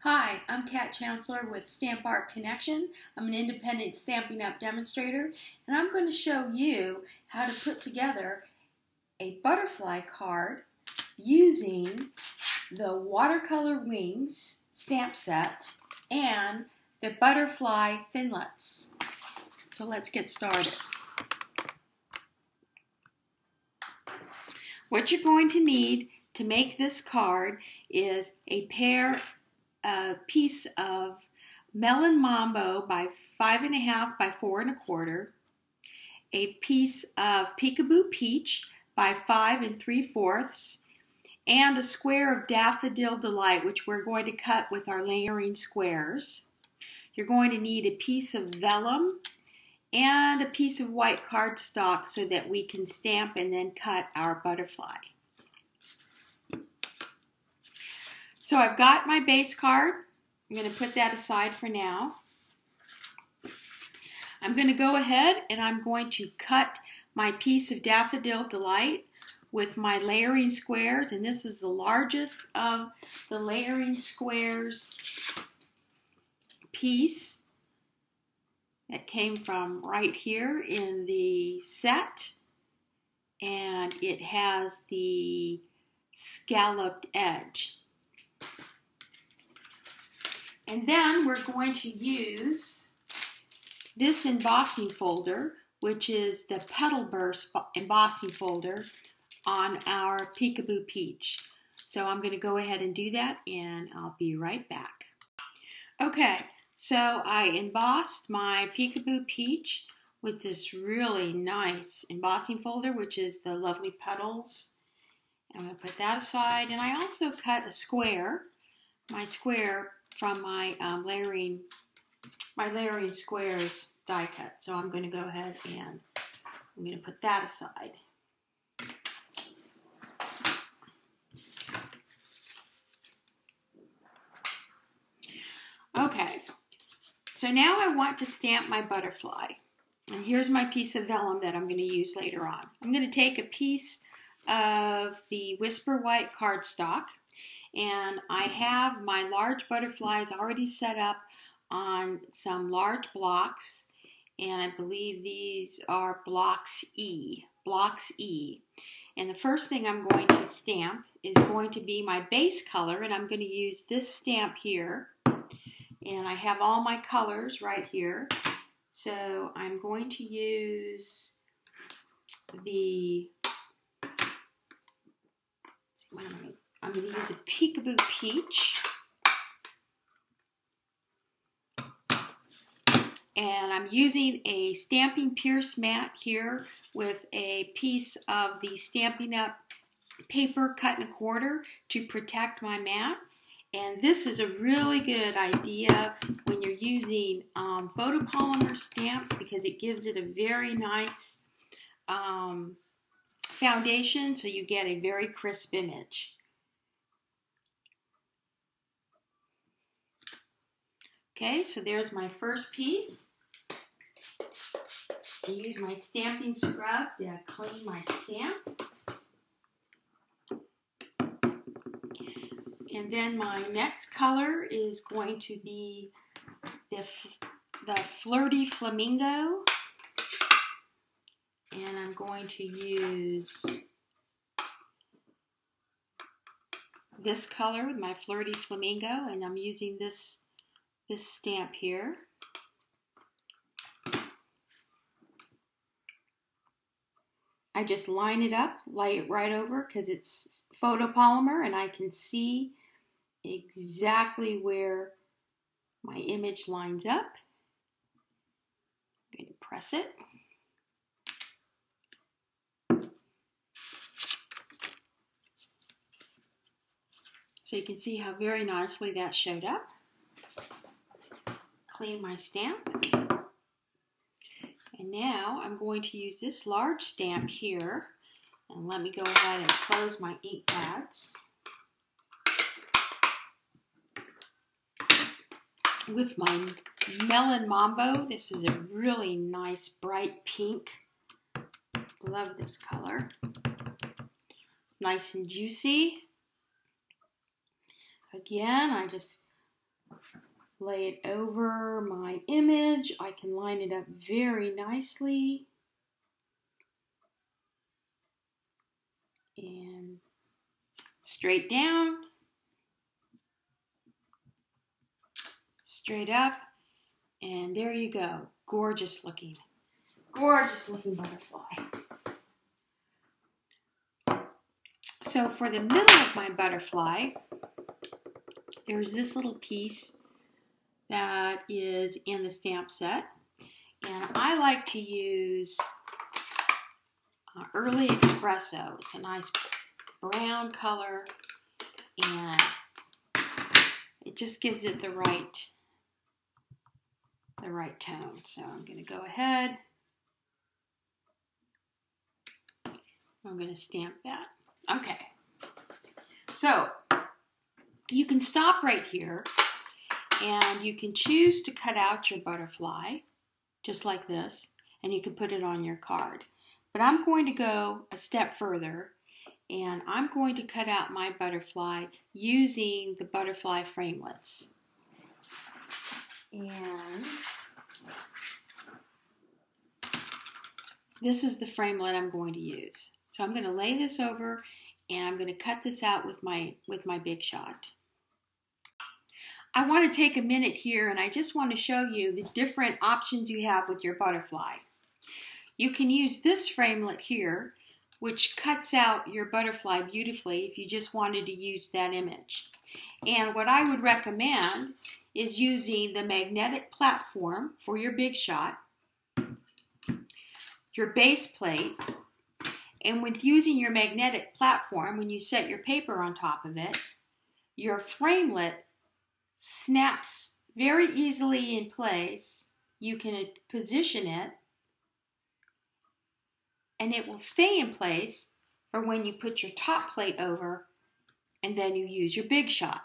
Hi, I'm Kat Chancellor with Stamp Art Connection. I'm an independent Stampin' Up! demonstrator, and I'm going to show you how to put together a butterfly card using the watercolor wings stamp set and the butterfly Thinlits. So let's get started. What you're going to need to make this card is a pair a piece of melon mambo by five and a half by four and a quarter, a piece of peekaboo peach by five and three fourths, and a square of daffodil delight, which we're going to cut with our layering squares. You're going to need a piece of vellum and a piece of white cardstock so that we can stamp and then cut our butterfly. So I've got my base card. I'm going to put that aside for now. I'm going to go ahead and I'm going to cut my piece of Daffodil Delight with my layering squares, and this is the largest of the layering squares piece that came from right here in the set, and it has the scalloped edge. And then we're going to use this embossing folder, which is the Petal Burst embossing folder on our Peekaboo Peach. So I'm going to go ahead and do that and I'll be right back. Okay, so I embossed my Peekaboo Peach with this really nice embossing folder, which is the lovely petals. I'm going to put that aside. And I also cut a square, my square from my um, layering, my layering squares die cut. So I'm going to go ahead and I'm going to put that aside. Okay, so now I want to stamp my butterfly. And here's my piece of vellum that I'm going to use later on. I'm going to take a piece of the Whisper White cardstock and I have my large butterflies already set up on some large blocks and I believe these are blocks E, blocks E. And the first thing I'm going to stamp is going to be my base color and I'm going to use this stamp here. And I have all my colors right here. So I'm going to use the, I'm going to use a Peekaboo Peach. And I'm using a Stampin' Pierce mat here with a piece of the Stampin' Up! paper cut in a quarter to protect my mat. And this is a really good idea when you're using um, photopolymer stamps because it gives it a very nice um, foundation so you get a very crisp image. Okay, so there's my first piece. I use my Stampin' Scrub to clean my stamp. And then my next color is going to be the, the Flirty Flamingo. And I'm going to use this color with my Flirty Flamingo. And I'm using this this stamp here. I just line it up, lay it right over because it's photopolymer and I can see exactly where my image lines up. I'm going to press it. So you can see how very nicely that showed up clean my stamp. And now I'm going to use this large stamp here. And let me go ahead and close my ink pads. With my Melon Mambo, this is a really nice bright pink. Love this color. Nice and juicy. Again, I just lay it over my image. I can line it up very nicely. And straight down, straight up, and there you go. Gorgeous looking, gorgeous looking butterfly. So for the middle of my butterfly, there's this little piece that is in the stamp set. And I like to use uh, Early Espresso. It's a nice brown color and it just gives it the right the right tone. So I'm going to go ahead. I'm going to stamp that. Okay. So you can stop right here and you can choose to cut out your butterfly just like this and you can put it on your card. But I'm going to go a step further and I'm going to cut out my butterfly using the butterfly framelits. And this is the framelit I'm going to use. So I'm going to lay this over and I'm going to cut this out with my with my big shot. I want to take a minute here and I just want to show you the different options you have with your butterfly. You can use this framelit here, which cuts out your butterfly beautifully if you just wanted to use that image. And what I would recommend is using the magnetic platform for your big shot, your base plate, and with using your magnetic platform, when you set your paper on top of it, your framelit snaps very easily in place. You can position it and it will stay in place for when you put your top plate over and then you use your big shot.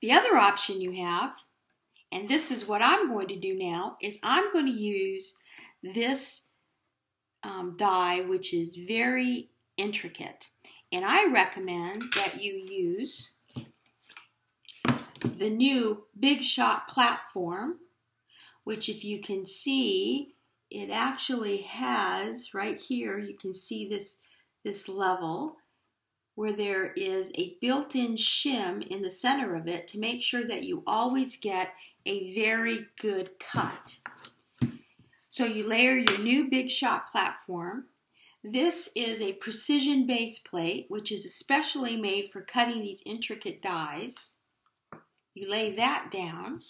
The other option you have, and this is what I'm going to do now, is I'm going to use this um, die which is very intricate. And I recommend that you use the new Big Shot platform, which if you can see, it actually has right here, you can see this, this level where there is a built-in shim in the center of it to make sure that you always get a very good cut. So you layer your new Big Shot platform. This is a precision base plate, which is especially made for cutting these intricate dies. You lay that down.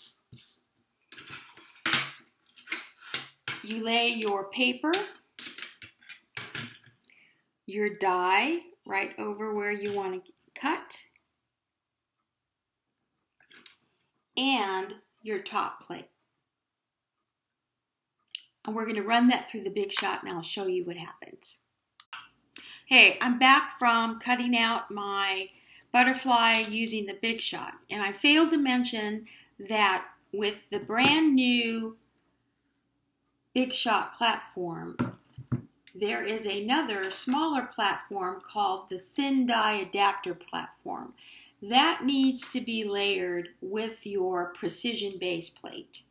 You lay your paper, your die right over where you want to cut, and your top plate. And we're going to run that through the big shot and I'll show you what happens. Hey, I'm back from cutting out my butterfly using the big shot. And I failed to mention that with the brand new big shot platform, there is another smaller platform called the thin die adapter platform. That needs to be layered with your precision base plate.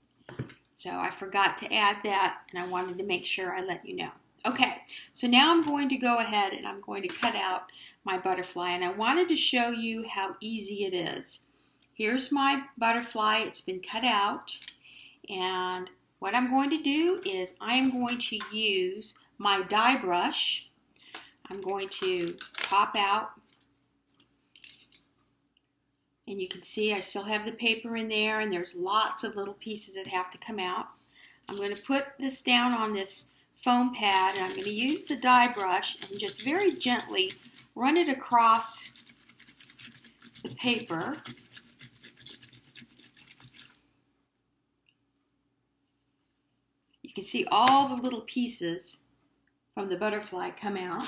So I forgot to add that and I wanted to make sure I let you know. Okay, so now I'm going to go ahead and I'm going to cut out my butterfly and I wanted to show you how easy it is. Here's my butterfly, it's been cut out and what I'm going to do is I am going to use my die brush. I'm going to pop out and you can see I still have the paper in there and there's lots of little pieces that have to come out. I'm going to put this down on this foam pad and I'm going to use the die brush and just very gently run it across the paper. You can see all the little pieces from the butterfly come out.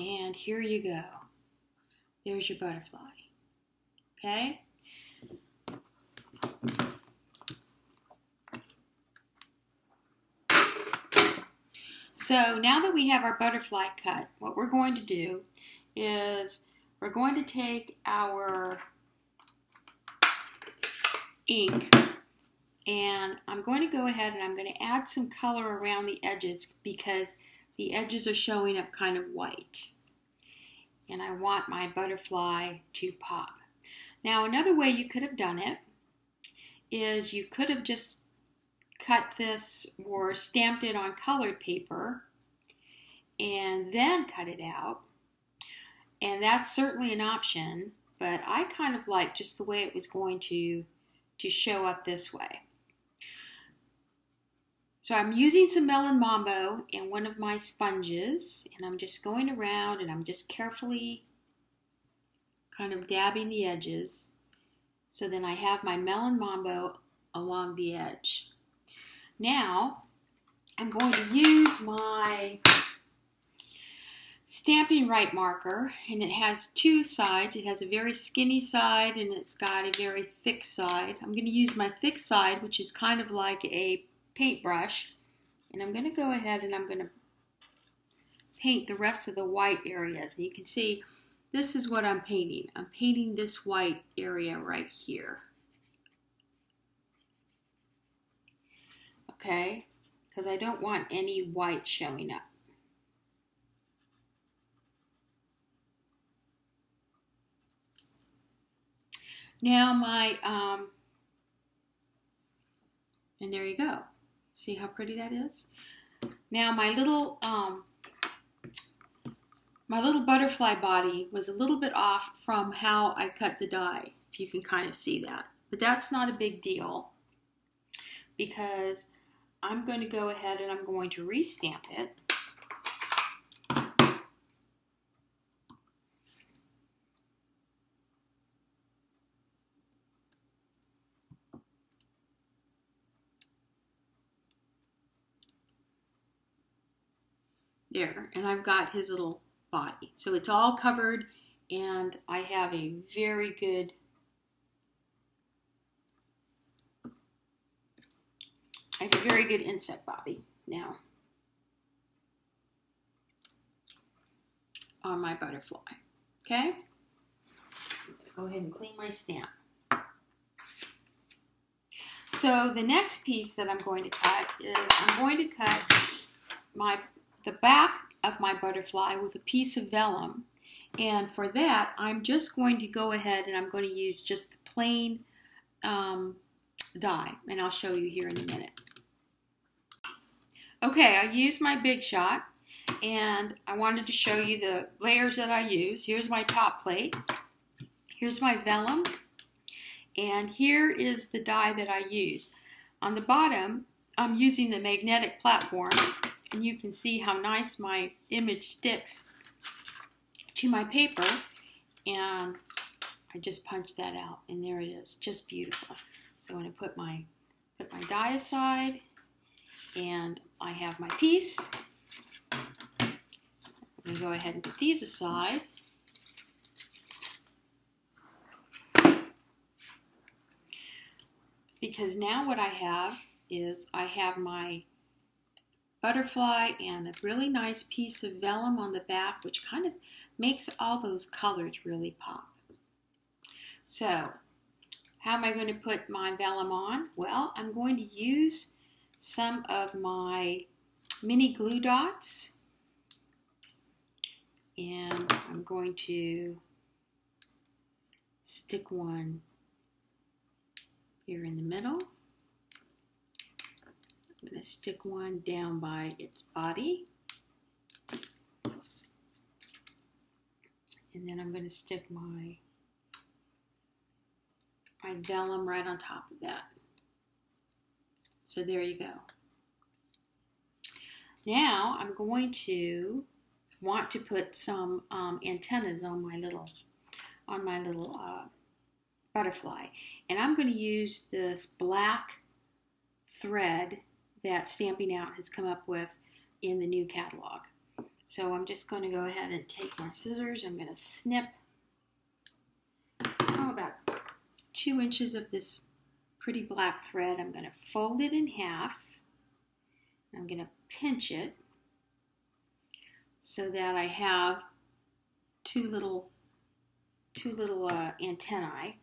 And here you go. There's your butterfly. Okay? So now that we have our butterfly cut, what we're going to do is we're going to take our ink and I'm going to go ahead and I'm going to add some color around the edges because the edges are showing up kind of white. And I want my butterfly to pop. Now another way you could have done it is you could have just cut this or stamped it on colored paper and then cut it out. And that's certainly an option, but I kind of like just the way it was going to, to show up this way. So I'm using some Melon Mambo in one of my sponges, and I'm just going around and I'm just carefully kind of dabbing the edges. So then I have my Melon Mambo along the edge. Now, I'm going to use my Stampin' Write marker, and it has two sides. It has a very skinny side, and it's got a very thick side. I'm going to use my thick side, which is kind of like a paintbrush, and I'm going to go ahead and I'm going to paint the rest of the white areas. And you can see this is what I'm painting. I'm painting this white area right here. okay? Because I don't want any white showing up. Now my, um, and there you go. See how pretty that is? Now my little, um, my little butterfly body was a little bit off from how I cut the die, if you can kind of see that. But that's not a big deal because I'm going to go ahead and I'm going to restamp it. There, and I've got his little body. So it's all covered and I have a very good I have a very good insect body now on my butterfly. Okay? Go ahead and clean my stamp. So the next piece that I'm going to cut is I'm going to cut my the back of my butterfly with a piece of vellum. And for that, I'm just going to go ahead and I'm going to use just the plain um, die. And I'll show you here in a minute. Okay, I used my Big Shot and I wanted to show you the layers that I use. Here's my top plate. Here's my vellum. And here is the die that I used. On the bottom, I'm using the magnetic platform and you can see how nice my image sticks to my paper and I just punched that out and there it is, just beautiful. So I'm going to put my, put my die aside and I have my piece. I'm going to go ahead and put these aside. Because now what I have is I have my butterfly and a really nice piece of vellum on the back which kind of makes all those colors really pop. So how am I going to put my vellum on? Well, I'm going to use some of my mini glue dots and I'm going to stick one here in the middle. I'm going to stick one down by its body. And then I'm going to stick my my vellum right on top of that. So there you go. Now I'm going to want to put some um, antennas on my little on my little uh, butterfly, and I'm going to use this black thread that Stampin' Up has come up with in the new catalog. So I'm just going to go ahead and take my scissors. I'm going to snip oh, about two inches of this pretty black thread. I'm going to fold it in half. I'm going to pinch it. so that I have two little two little uh, antennae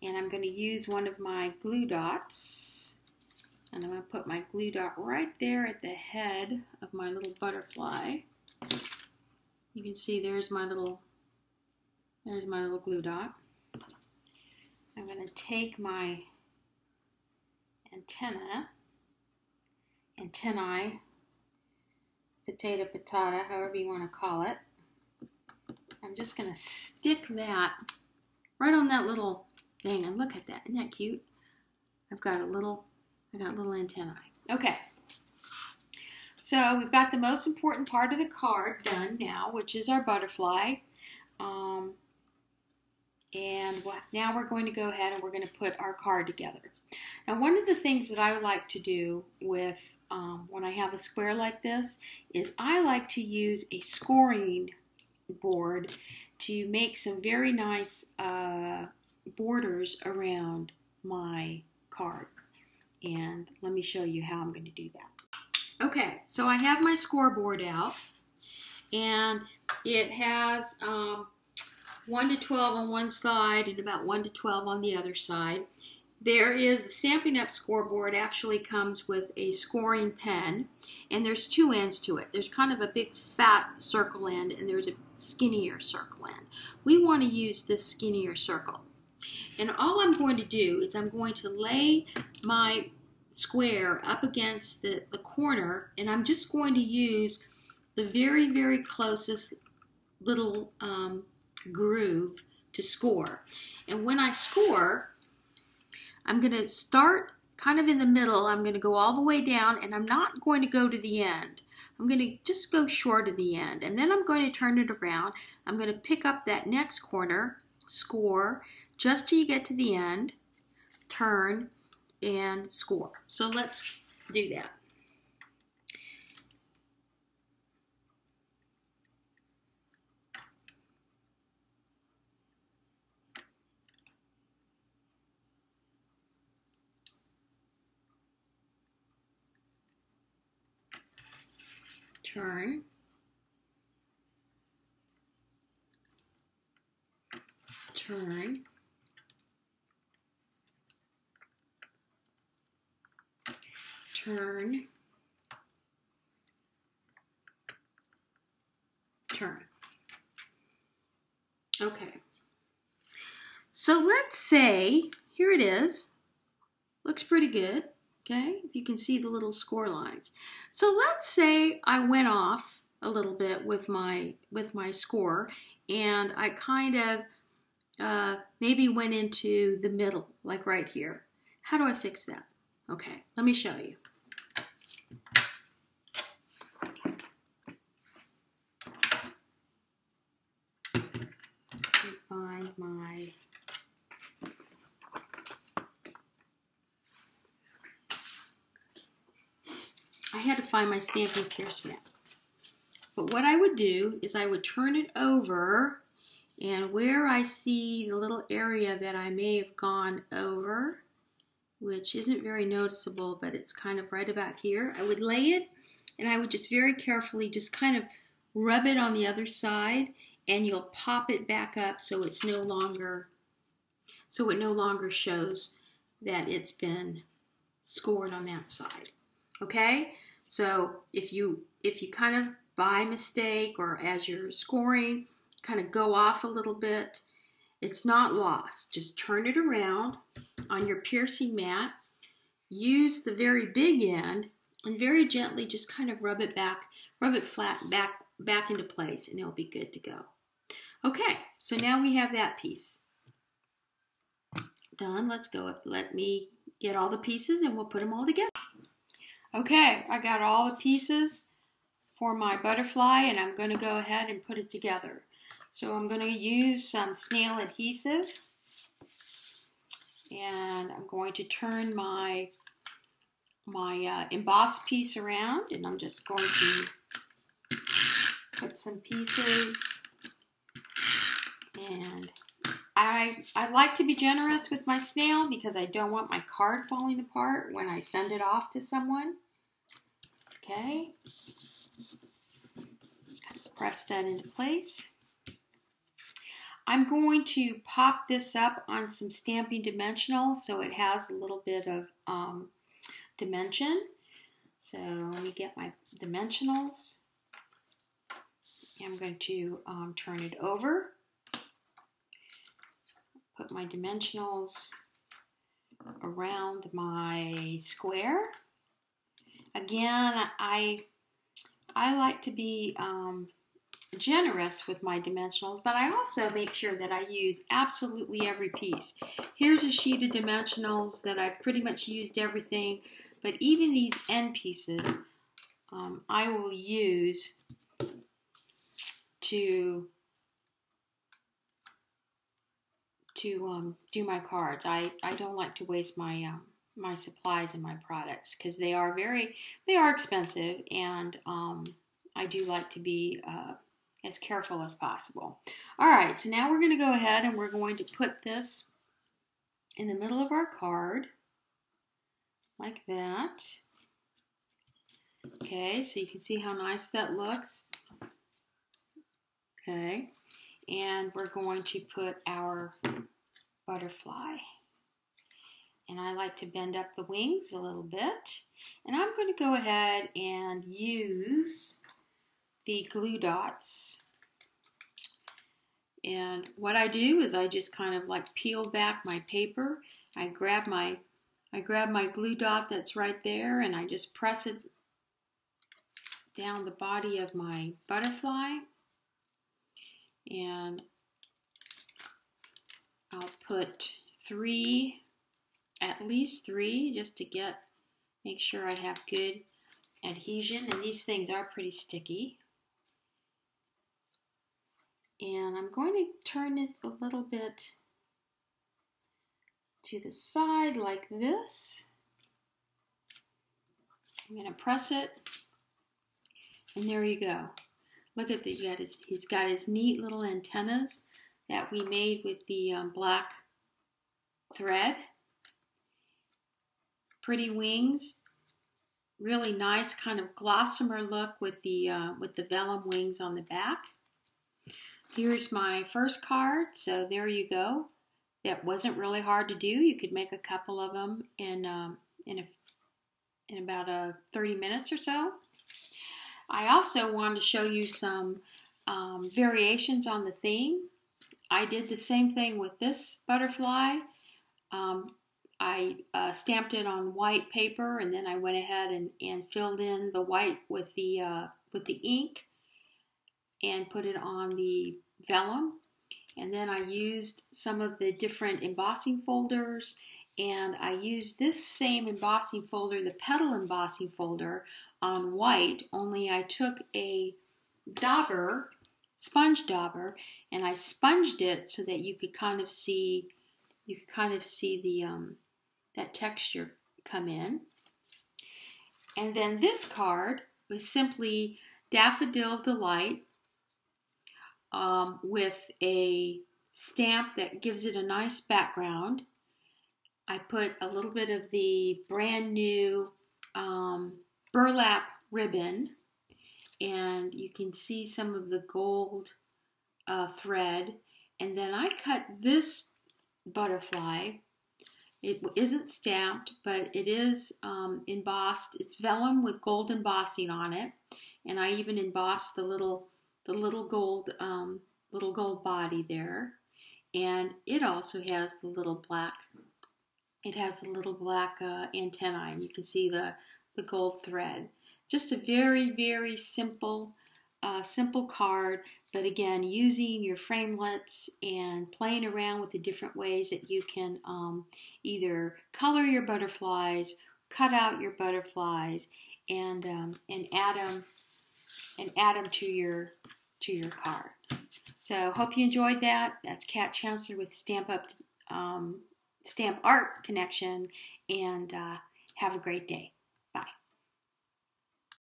and I'm going to use one of my glue dots and I'm going to put my glue dot right there at the head of my little butterfly. You can see there's my little there's my little glue dot. I'm going to take my antenna, antennae, potato patata, however you want to call it. I'm just going to stick that right on that little thing. And look at that. Isn't that cute? I've got a little, I got little antennae. Okay. So we've got the most important part of the card done now, which is our butterfly. Um, and now we're going to go ahead and we're going to put our card together. Now one of the things that I like to do with um, when I have a square like this is I like to use a scoring board to make some very nice uh, borders around my card. And let me show you how I'm going to do that. Okay, so I have my scoreboard out and it has um, 1 to 12 on one side and about 1 to 12 on the other side. There is the Stampin' Up! scoreboard actually comes with a scoring pen, and there's two ends to it. There's kind of a big fat circle end, and there's a skinnier circle end. We want to use this skinnier circle. And all I'm going to do is I'm going to lay my square up against the, the corner, and I'm just going to use the very, very closest little um, groove to score. And when I score, I'm going to start kind of in the middle. I'm going to go all the way down and I'm not going to go to the end. I'm going to just go short of the end and then I'm going to turn it around. I'm going to pick up that next corner, score, just till you get to the end, turn, and score. So let's do that. turn. Turn. Turn. Turn. Okay. So let's say, here it is. Looks pretty good okay? You can see the little score lines. So let's say I went off a little bit with my with my score and I kind of uh, maybe went into the middle, like right here. How do I fix that? Okay, let me show you. My I had to find my Stampin' Pierce mat. But what I would do is I would turn it over and where I see the little area that I may have gone over, which isn't very noticeable, but it's kind of right about here, I would lay it and I would just very carefully just kind of rub it on the other side and you'll pop it back up so it's no longer so it no longer shows that it's been scored on that side. Okay? So if you if you kind of by mistake or as you're scoring kind of go off a little bit, it's not lost. Just turn it around on your piercing mat. Use the very big end and very gently just kind of rub it back, rub it flat back back into place and it'll be good to go. Okay, so now we have that piece done. Let's go. Let me get all the pieces and we'll put them all together. Okay, I got all the pieces for my butterfly and I'm going to go ahead and put it together. So I'm going to use some snail adhesive and I'm going to turn my my uh, embossed piece around and I'm just going to some pieces and I, I like to be generous with my snail because I don't want my card falling apart when I send it off to someone. Okay, press that into place. I'm going to pop this up on some Stampin' Dimensionals so it has a little bit of um, dimension. So let me get my dimensionals. I'm going to um, turn it over, put my dimensionals around my square. Again, I I like to be um, generous with my dimensionals, but I also make sure that I use absolutely every piece. Here's a sheet of dimensionals that I've pretty much used everything, but even these end pieces um, I will use to to um, do my cards. I, I don't like to waste my um, my supplies and my products because they are very they are expensive and um, I do like to be uh, as careful as possible. All right, so now we're going to go ahead and we're going to put this in the middle of our card like that. Okay, so you can see how nice that looks. Okay, and we're going to put our butterfly. And I like to bend up the wings a little bit. And I'm going to go ahead and use the glue dots. And what I do is I just kind of like peel back my paper. I grab my I grab my glue dot that's right there and I just press it down the body of my butterfly and I'll put three, at least three, just to get, make sure I have good adhesion. And these things are pretty sticky. And I'm going to turn it a little bit to the side like this. I'm going to press it, and there you go. Look at the, he's got his neat little antennas that we made with the um, black thread. Pretty wings, really nice kind of gossamer look with the uh, with the vellum wings on the back. Here's my first card, so there you go. That wasn't really hard to do. You could make a couple of them in um, in a, in about uh, 30 minutes or so. I also wanted to show you some um, variations on the theme. I did the same thing with this butterfly. Um, I uh, stamped it on white paper and then I went ahead and, and filled in the white with the, uh, with the ink and put it on the vellum. And then I used some of the different embossing folders and I used this same embossing folder, the petal embossing folder, on white, only I took a dauber sponge dauber and I sponged it so that you could kind of see you could kind of see the um, that texture come in. And then this card was simply Daffodil Delight um, with a stamp that gives it a nice background. I put a little bit of the brand new um, burlap ribbon and you can see some of the gold uh, thread. And then I cut this butterfly. It isn't stamped, but it is um, embossed. It's vellum with gold embossing on it, and I even embossed the little the little gold um, little gold body there. And it also has the little black. It has the little black uh, antennae, and you can see the the gold thread. Just a very, very simple, uh, simple card, but again, using your framelits and playing around with the different ways that you can um, either color your butterflies, cut out your butterflies, and um, and add them and add them to your to your card. So hope you enjoyed that. That's Kat Chancellor with Stamp Up um, Stamp Art Connection, and uh, have a great day.